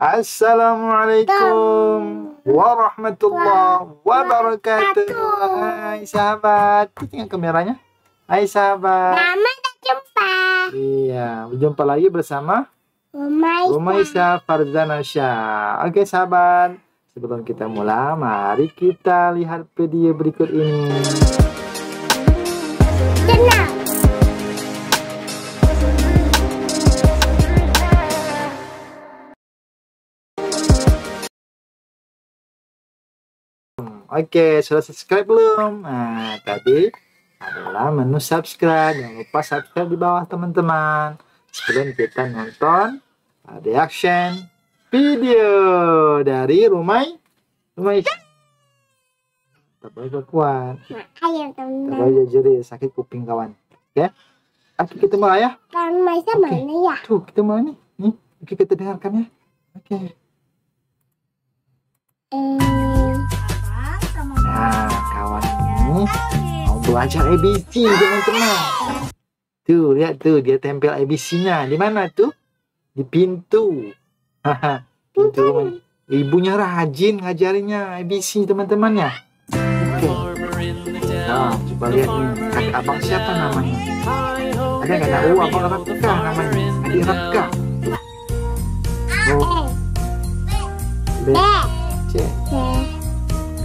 Assalamualaikum warahmatullahi wabarakatuh. Hai sahabat, tengok kameranya. Hai sahabat. Lama tak jumpa. Iya, berjumpa lagi bersama Umaisa. Umaisa Farzana Syah. Oke sahabat, sebelum kita mulai, mari kita lihat video berikut ini. Oke, sudah subscribe belum? Nah, tadi adalah menu subscribe. Jangan lupa subscribe di bawah teman-teman. Sebelum kita nonton reaction video dari Rumai Rumai boleh kuat. Ayo teman. jadi sakit kuping kawan. Ya. Oke, kita mulai ya. Maisa Oke. mana ya? Tuh, kita mulai nih. Nih, oke kita dengarkan ya. Oke. Eh, Nah, kawan ini mau belajar ABC teman-teman. Tuh, lihat tuh dia tempel ABC-nya. Di mana tuh? Di pintu. Pintu rumah. Ibunya rajin ngajarinya ABC teman-temannya. Oke. Nah, coba lihat nih. Kakak abang siapa namanya? Ada nggak tahu abang Raka namanya? Adik Raka. Oh, B, C, C, D,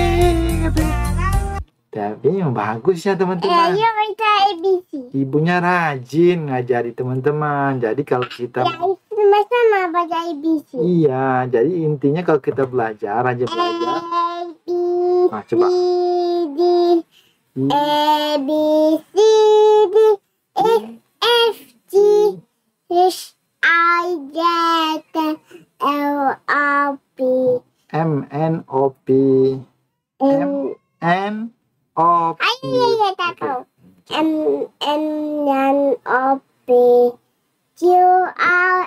Tapi yang bagus ya teman-teman. ayo kita ABC. Ibunya rajin ngajari teman-teman. Jadi kalau kita Ya, mau baca ABC. Iya, jadi intinya kalau kita belajar, rajin belajar. A, B, Nah, C, coba. D, I, A, B, C, D, E, F, G, H, I, J, K, L, R, P, M, N, O, P, N, N, O, P. Ayo, ayo, tak Oke. tahu. M, N, N, O, P, Q, R,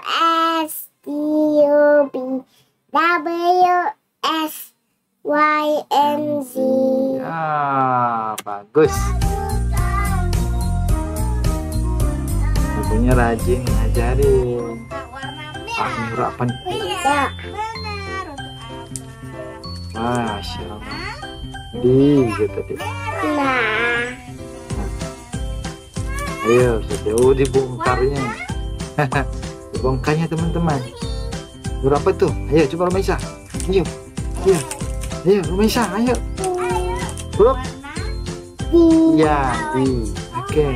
S, T, U, B, W, S, Y, N, Z. Ya, bagus. Ibunya rajin ngajarin. Ah, nih? Ya, Masya Allah. Di, gitu deh. nah, Ayo, sudah dibongkarnya. Dibongkarnya teman-teman. Berapa tuh? Ayo, coba Rumaisa. Ayo, ayo, ayo Rumaisa, ayo. D, Ya. Oke.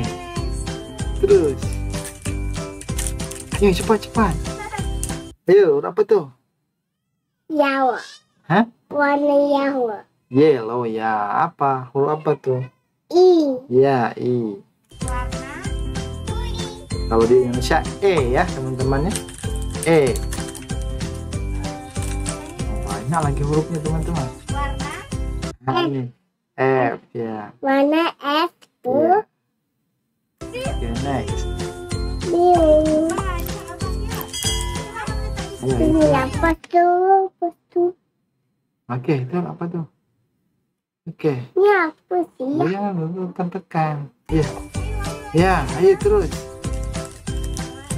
Terus. Ayo cepat cepat. Ayo, berapa tuh? Yawa. Hah? Warna Yawa. Yellow ya. Apa? Huruf apa tuh? I, Ya, i. Kalau di Indonesia E ya, teman-temannya. E. Banyak lagi hurufnya, teman-teman. Nah, ini. F ya. warna F tuh Oke, next. biru. Ayo, Ini apa tuh? Apa tuh? Oke, itu apa tuh? Oke. Ini apa sih? Ya, tekan tekan. Ya. Ya, ayo terus.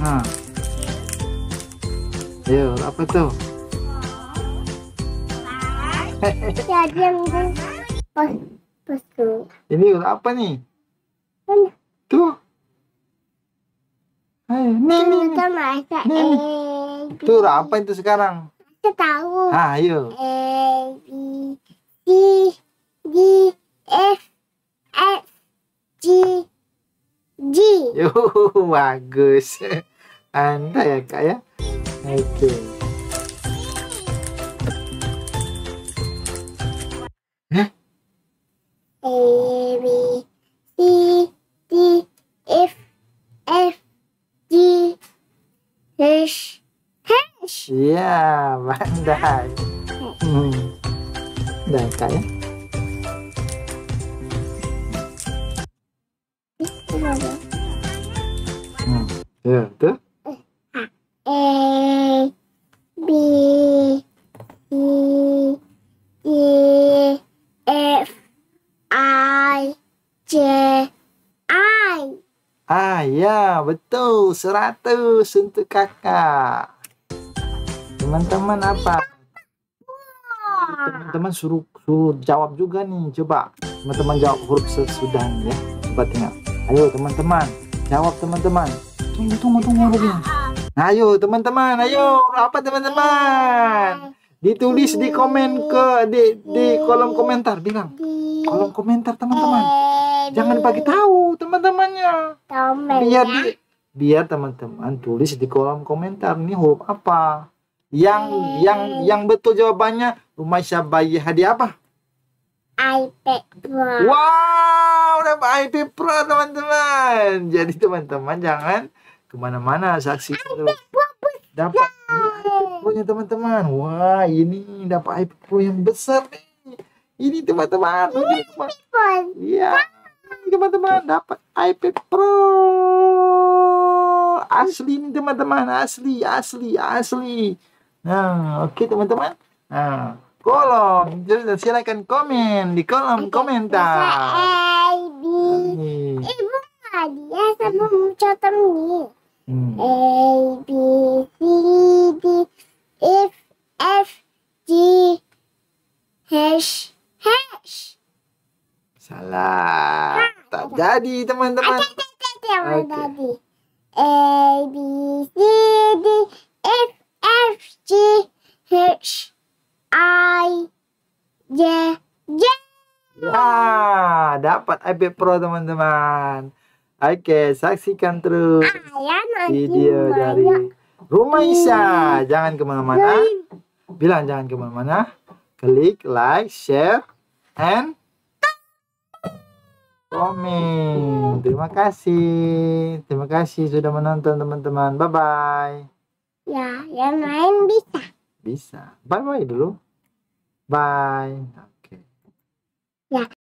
Nah. Ayo, apa tuh? Ya, diam tuh. Pas, pas tuh. Ini huruf apa nih? Mana? Tuh. Ayo, nih, nih, nih. Kita masa Nih, A, nih. B. Tuh, apa itu sekarang? Kita tahu. Ah, ayo. A, B, C, D, F, F, G, G. Yo, bagus. andai ya kak ya oke okay. Hah? A B C D F F G H H iya pandai hmm. udah kak ya Hmm, ya. 100 untuk kakak. Teman-teman apa? Teman-teman suruh suruh jawab juga nih. Coba teman-teman jawab huruf sesudahnya ya. Coba tengok. Ayo teman-teman jawab teman-teman. Tunggu tunggu tunggu hurufnya. Ayo teman-teman, ayo apa teman-teman? Ditulis di komen ke di di kolom komentar bilang kolom komentar teman-teman. Jangan bagi tahu teman-temannya. Biar di, biar teman-teman tulis di kolom komentar nih huruf apa. Yang yang yang betul jawabannya rumah bayi hadiah apa? iPad Pro. wow dapat iPad Pro teman-teman. Jadi teman-teman jangan ke mana-mana terus. Dapat iPad Pro nya teman-teman. Wah ini dapat iPad Pro yang besar nih. Ini teman-teman. Iya, teman-teman dapat iPad Pro asli nih teman-teman asli asli asli. Nah, oke teman-teman. Nah, kolom silakan komen di kolom komentar. A B Nih. Eh dia sama mencatat ni. Hmm. A B C D F F G H H. Salah. Tak jadi teman-teman. Oke. tadi. A B C D F F G H I J J. Wah, dapat iPad Pro teman-teman. Oke, saksikan terus video dari. Rumah Isa. Jangan ke mana-mana. Bilang jangan ke mana-mana. Klik like, share, and komen. Terima kasih. Terima kasih sudah menonton teman-teman. Bye-bye. Ya, yang lain bisa. Bisa. Dulu. Bye. Oke. Ya.